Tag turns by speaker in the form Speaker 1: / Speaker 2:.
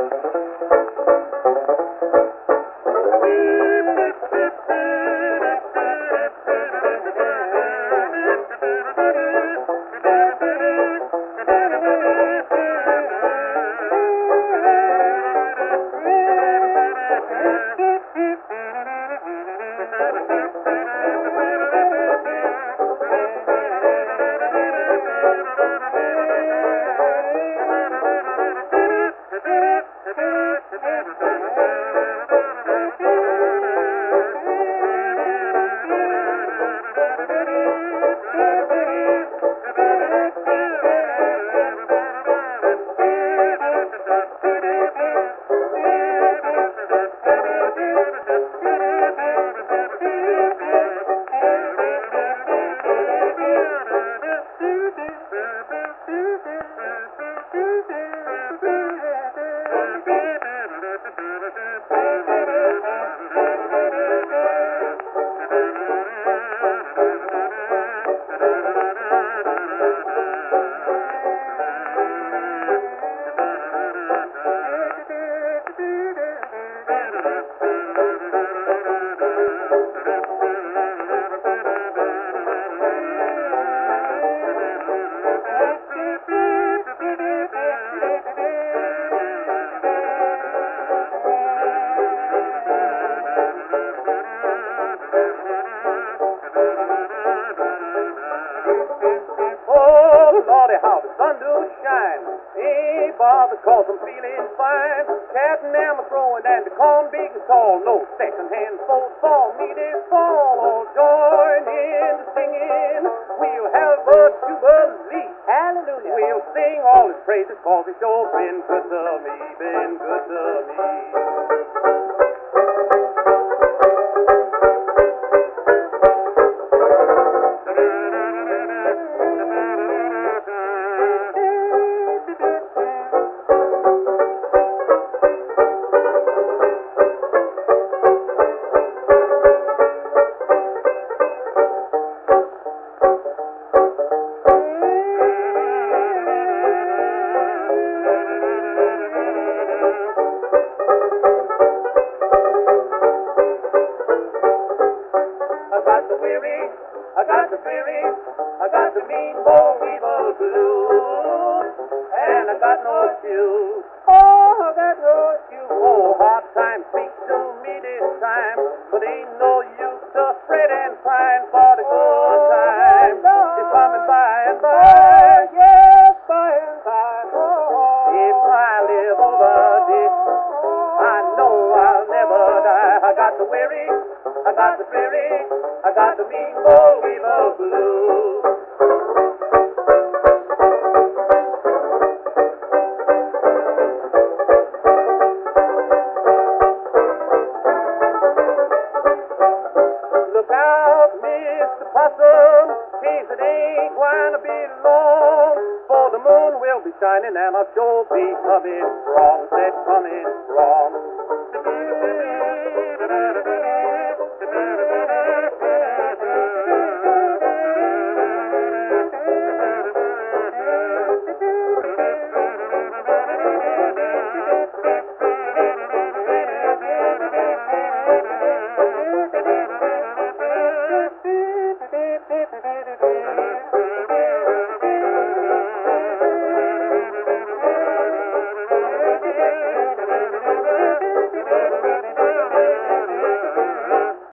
Speaker 1: Oh, Lordy, how the sun do shine. Ain't bother cause I'm feeling fine. Cat and are throwing and the corn big and tall. No second hand folks for me this fall. Oh, join in the singing. We'll have a jubilee.
Speaker 2: Hallelujah.
Speaker 1: We'll sing all his praises cause he's sure been good to me, been good to me. Got no shoes. Oh, I got no shoes. Oh, hard time speaks to me this time, but ain't no use to fret and pine for the good time. It's coming by and by, oh, yes, by and by. If I live over this, I know I'll never die. I got the weary, I got the weary, I got the mean boll case it ain't going to be long. For the moon will be shining and I'll sure be coming strong, said coming strong.